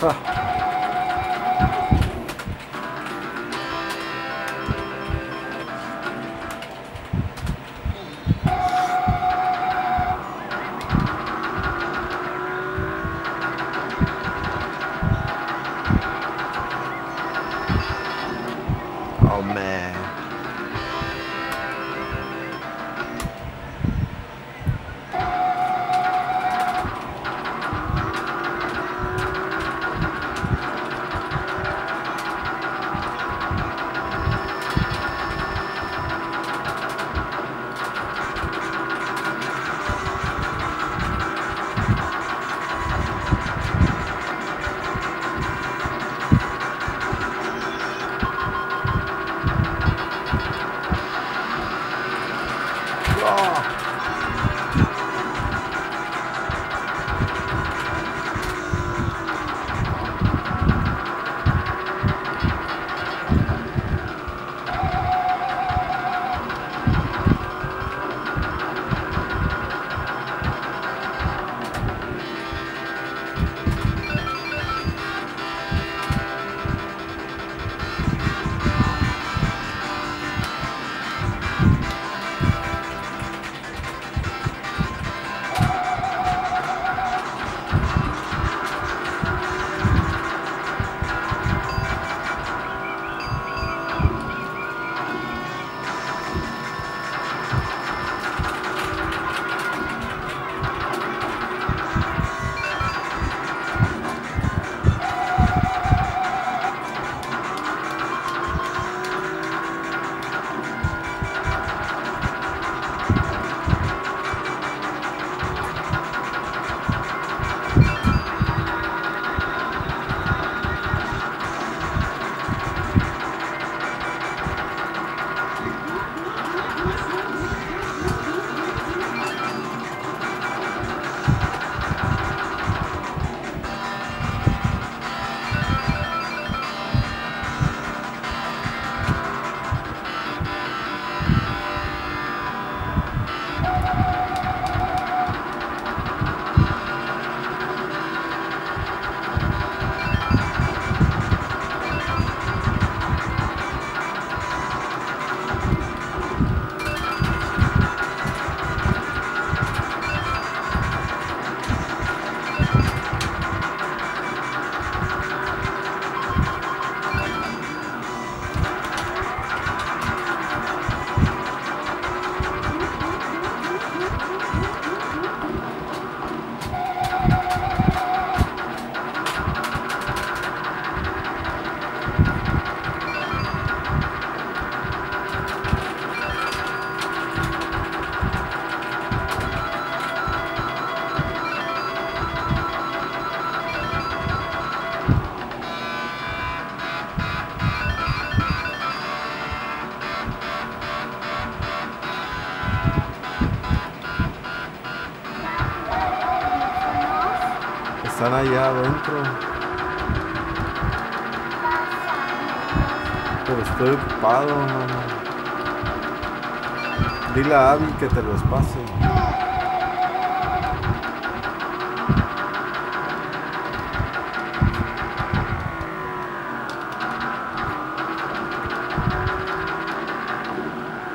Huh. Allá adentro. Pero estoy ocupado, mamá. Dile a Abby que te los pase.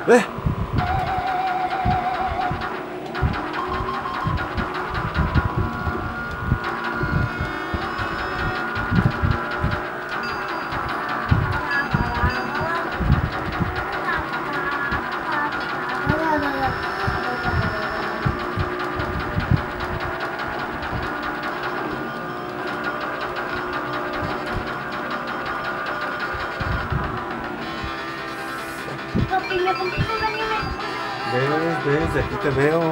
¡Eh! Ves, ves, de aquí te veo.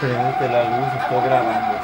Prendete la luz, estoy grabando.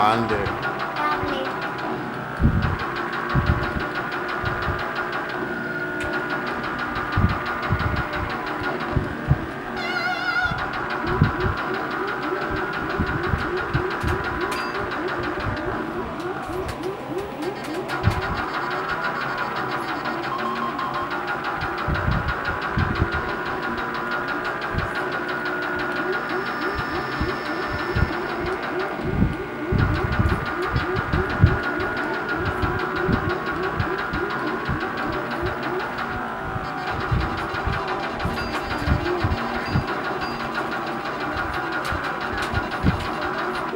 commander.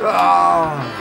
Oh.